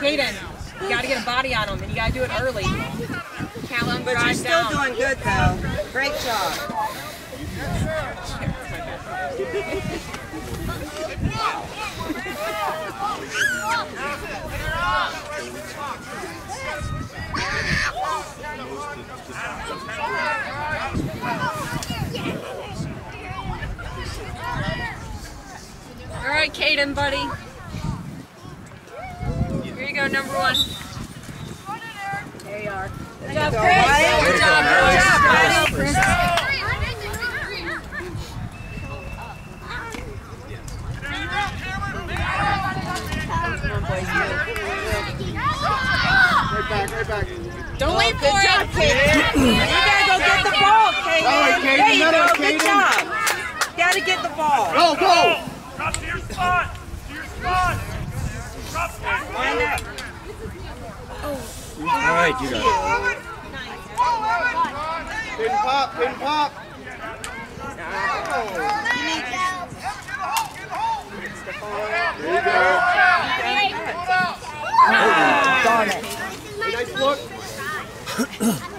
Caden, you gotta get a body on him and you gotta do it early. Callum,
But you're still
down.
doing good, though. Great job.
All right, Caden, buddy. Here you go, number one.
There you are.
Good job, Chris.
Good job, boys.
Good job, buddy.
Right back, right back.
Don't wait for
job,
it.
Caden. You gotta go get the ball, Caden.
All right, Caden,
There you go. Good job. Gotta get the ball.
Go, go.
Drop to your spot. To your spot. Drop back.
Line up.
All right, you got it.
Pin pop, pin pop. There you go.
Darn it.
Hey, nice look.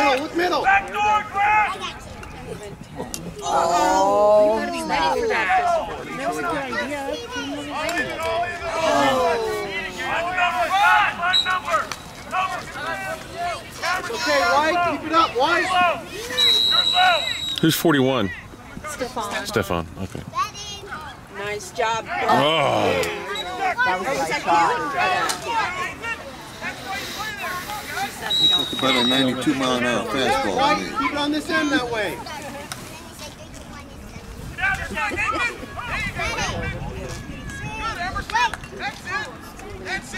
middle, middle. Back door, Grant! Oh,
oh, you gotta
be ready for that.
Okay, White, keep it up, White.
Who's 41?
Stefan.
Stefan, okay.
Nice job.
Oh.
That was a nice shot.
That's about a 92 mile an hour fastball to
White, keep it on this end that way.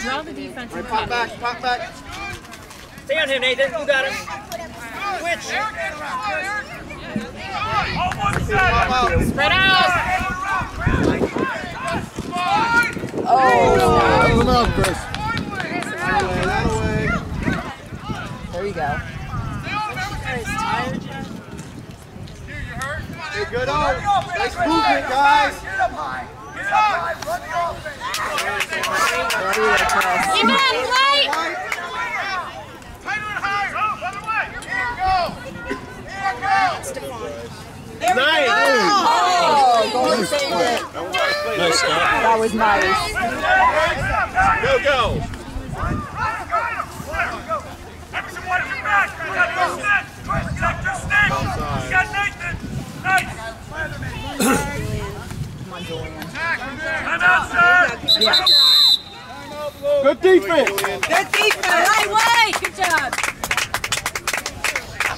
Draw the defense.
Right, pop back, pop back.
Stay on him, Nathan. You got him.
Switch.
Pop out.
Spread out.
Oh,
Help him out, Chris.
That
you go.
Hey, good on. Nice movement, guys.
There you go, Chris.
Keep in, White.
White. Nice.
Oh, Golden saved it.
Nice stop.
That was nice.
Go, go.
Emerson, watch your back. You got your stick. Protect your stick. You got Nathan. Nice.
Come on, Julian.
I'm out, sir.
Yeah.
Good defense.
Good defense. Right way. Good job.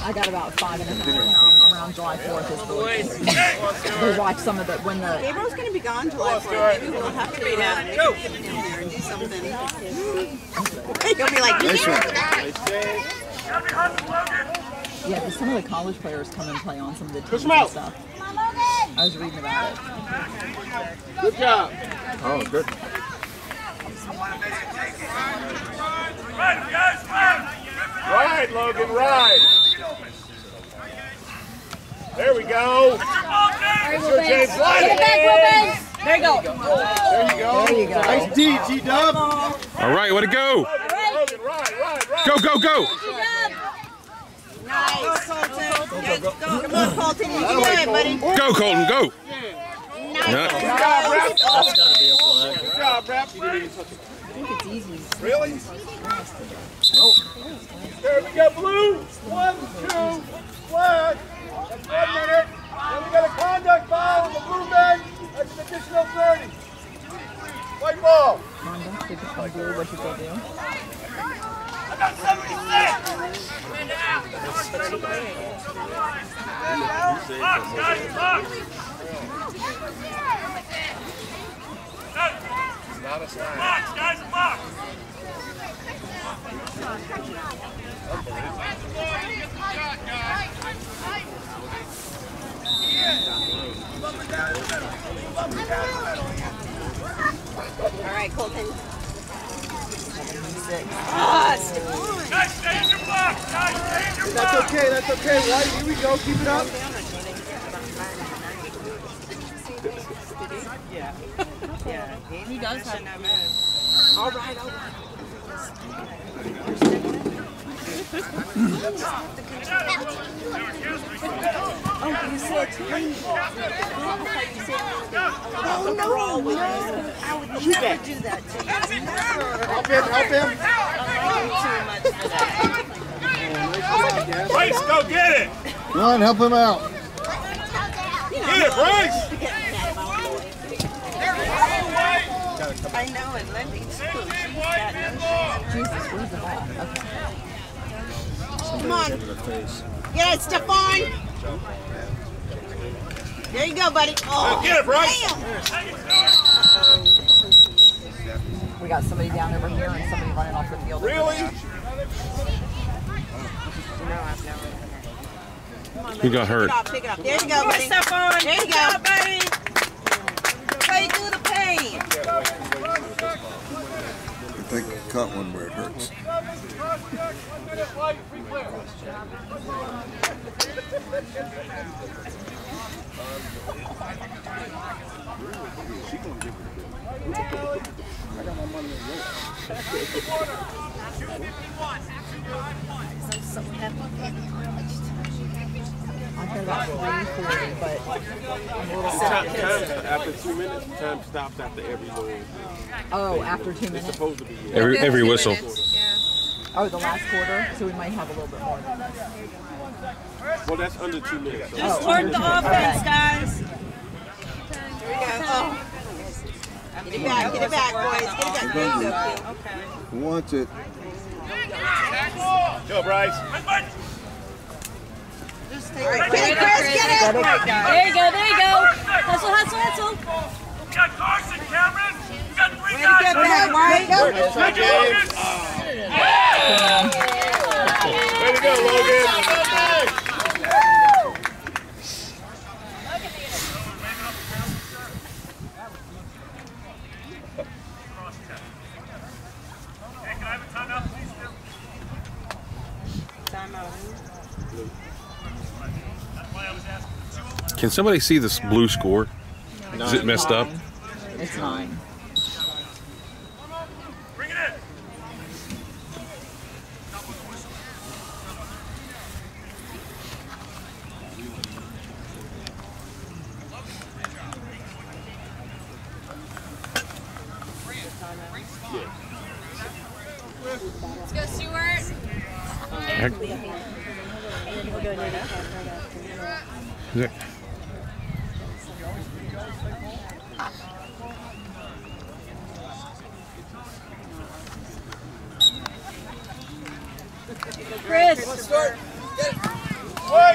I got about five and a half around July 4th. Is the we watch some of the when the
Gabriel's going to be gone July 4th. Maybe we'll have to get him in there and do something. He'll be like,
Nice one.
Gotta be hustle, Logan.
yeah, 'cause some of the college players come and play on some of the teams and stuff. I was reading about it.
Good job.
Oh, good.
Right, guys, right.
Ride, Logan, ride. There we go.
Get your James.
Sure,
Get it
it.
back, Rubens.
There you go.
There you go.
There you go.
Nice D, G-Dub.
All right, way to go.
Logan, ride, ride, ride.
Go, go, go.
Nice. Colton. Yes, go. Come on, Colton. You can do it, buddy.
Go, Colton, go. Yeah.
Good job, Rap.
That's got to be a flag.
Good job, Rap.
I think it's easy.
Really? There we go, blue. One, two, flag. That's one minute. Then we got a conduct foul on the blue man. That's an additional 30. White ball.
Conduct, did you do? What did they do?
I got 76. Box, guys, box. Box, guys, box.
All right, Colton.
Guys, stay in your box. Guys, stay in
That's okay, that's okay, White. Here we go. Keep it up. Yeah.
He does have. All right, all right. Oh, you said to me. Oh, no, no. I would never do that to you. Never.
Help him, help him.
I love too much for that.
Bryce, go get it.
Ron, help him out.
Get it, Bryce.
I know, and Lindy's too. She's got no shame.
Jesus, where's the ball? Okay.
Come on. Get it, Stefan. There you go, buddy. Oh,
Get it, Bryce.
damn.
We got somebody down over here and somebody running off the field.
Really?
there.
Who got hurt?
Pick it up, pick it up. There you go, buddy. Stefan. There you go, buddy. Play through the pain.
I think I caught one where it hurts.
I've got about 340, but I'm a little
Time,
sick.
time, after two minutes, time stops after every move.
Oh, after two
It's
minutes?
supposed to be. yeah.
Every every whistle.
Oh, the last quarter, so we might have a little bit more.
Well, that's under two minutes. so-
Just oh, work the offense, guys. Here we go. Oh. Get it back, get it back, boys. Get it back. There you go. Okay.
Who wants it?
Go, Bryce.
All right, get it, Chris, get it.
There you go, there you go. Hustle, hustle, hustle.
We got Carson, Cameron. We got three
Way to
guys.
get back, White.
Way to go, Way to go, Logan. Hey, can I have a timeout, please, Phil? That's why I was asking.
Can somebody see this blue score? Is it messed up?
It's nine.
Bring it in.
Let's go, Stuart.
Heck. Is it-
Chris.
Start.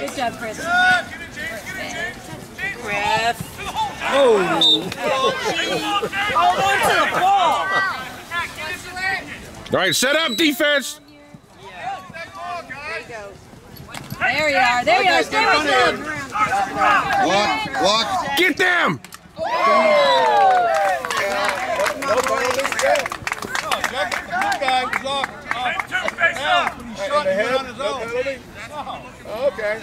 Good job, Chris.
Chris.
Oh.
Hold on to the ball.
All right, set up defense.
There you are. There you are. Stay with them.
Block, block.
Get them.
No ball, let's go. Jack, good guy, he's locked.
Team two, face up.
In the head, no penalty? Okay.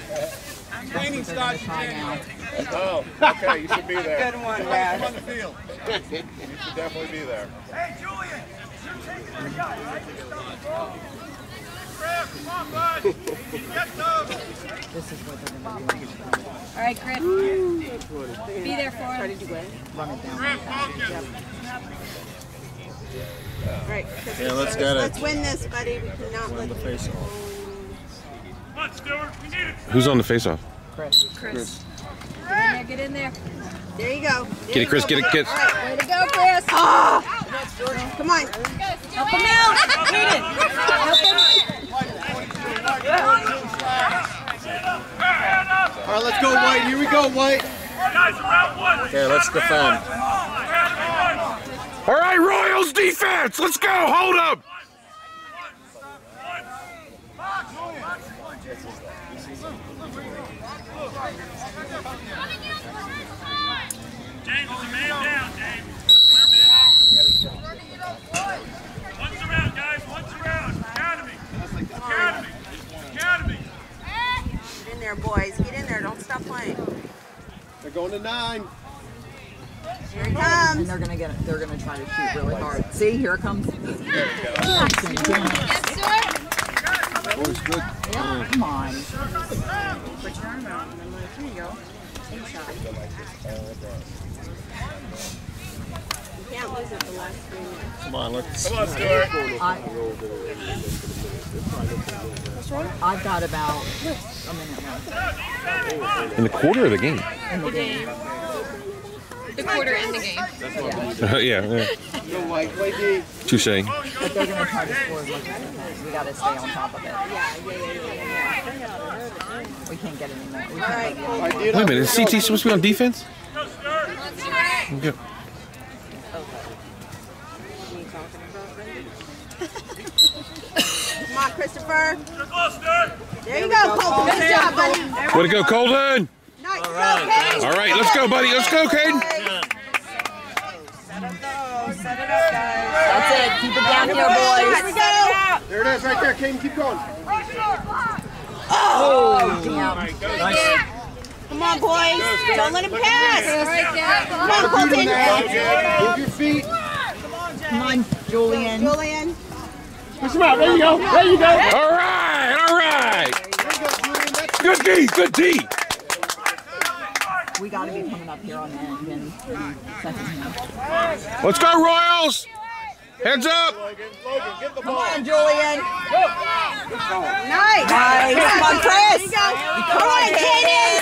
Training starts in January. Oh, okay, you should be there.
Good one,
Come on the field. You should definitely be there.
Hey, Julian. You're taking the guy, right? Chris, come on, bud. Get those.
This is what they're gonna do.
All right, Chris. Be there for him.
Run it down.
Chris, focus.
All right, Chris,
Yeah, let's get it.
Let's win this, buddy. We cannot let
face off.
Come on, Stewart. We need it.
Who's on the face-off?
Chris.
Chris. Get in there. Get in there.
There you go. There
Get it, Chris.
go,
Get it,
bud.
get.
All right.
Way to go, Chris. Ah!
Come on.
Help him out. Hayden. Help him.
Hand.
All right, let's go, White. Here we go, White.
Guys, around one.
Okay, let's defend.
All right, Royals defense. Let's go. Hold up.
James is a man down, James. Clear man out. One's around, guys. One's around. Academy. Academy. Academy.
Get in there, boys. Get in there. Don't stop playing.
They're going to nine.
Here he
And
comes.
they're gonna get. it. They're gonna try to shoot really hard. See, here it comes. Jackson, damn it.
Yes, Stuart.
Always good.
Yeah, come on.
You can't lose it the last three minutes.
Come on, let's.
Come on, Stewart.
I, I've got about a minute left
In the quarter of the game.
in the game.
The quarter in the game.
yeah. yeah.
Go White, play D.
Touche.
But they're gonna try to score as much as they can. We gotta stay on top of it. We can't get any more. We can't get.
Wait a minute. Is CT supposed to be on defense?
Go, Stewart.
Okay.
Come on, Christopher.
You're close,
There you go, Colton. Good job, buddy.
Way to go, Colton.
Nice. All right.
All right, let's go, buddy. Let's go, Caden.
Set up. Set it up, guys.
That's it. Keep it down here,
Here
boys.
we go.
There it is, right there. Caden, keep going.
Oh, damn.
Come on, boys. Don't let him pass. Come on, Colton.
Move your feet.
Come on, Julian.
Julian.
Push him out. There you go. There you go.
All right, all right. Good D, good D.
We gotta be coming up here on the end and second.
Let's go, Royals. Heads up!
Logan, Logan, get the
Come
ball.
on, Julian.
Nice.
Nice. Come on, Chris.
Come on, Kaden.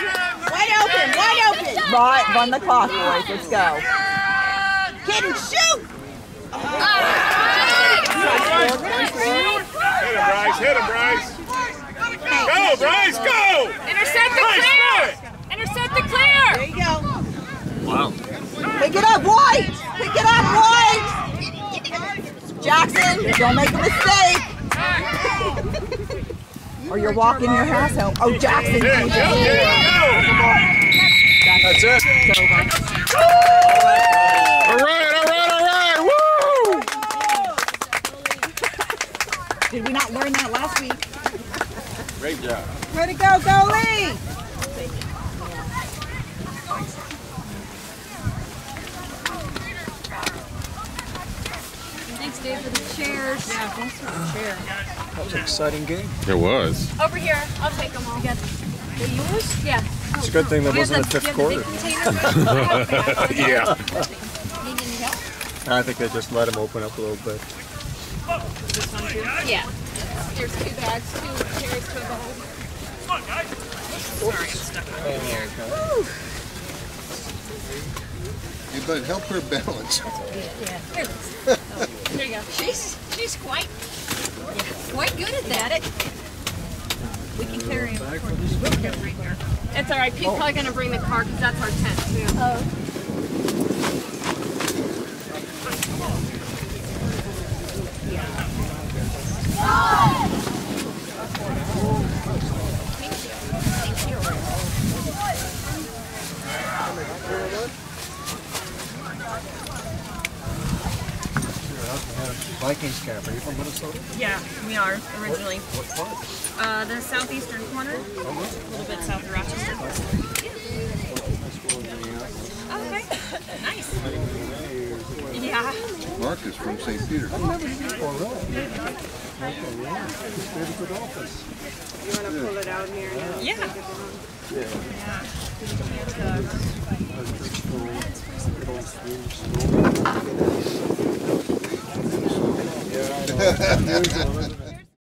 Wide open, wide open.
Right, run the clock, boys. Let's go.
Kaden, shoot.
Hit him, Bryce. Hit him, Bryce. Go, Bryce, go!
Intercept the clear! Intercept the clear!
There you go.
Wow.
Pick it up, White. Pick it up, White. Jackson, don't make a mistake. or you're walking your house home. Oh, Jackson.
Yeah, go, yeah,
That's it.
It's over.
All right, all right, all right! Woo!
Did we not learn that last week?
Great job.
Way to go, goalie.
Thanks, Dave, for the chairs. Yeah, thanks for the chair.
That was an exciting game.
It was.
Over here. I'll take them all. Are yours? Yeah.
It's a good thing that wasn't a fifth quarter.
Yeah.
I think they just let him open up a little bit.
Yeah. There's two bags, two chairs, two bowls.
Come on, guys.
Sorry, I'm stuck over here.
Yeah, but help her balance.
Here, there you go. She's she's quite quite good at that. We can carry him. We'll carry him here. It's all right. Pete's probably gonna bring the car because that's our tent too. Oh.
Vikings camp. Are you from Minnesota?
Yeah, we are originally.
What part?
Uh, the southeastern corner, a little bit south of Rochester. Okay, nice. Yeah.
Mark is from St. Peter.
Oh, really? Okay, yeah. He's played for the Dolphins.
You want to pull it out here?
Yeah.
Yeah, I know. Years on it.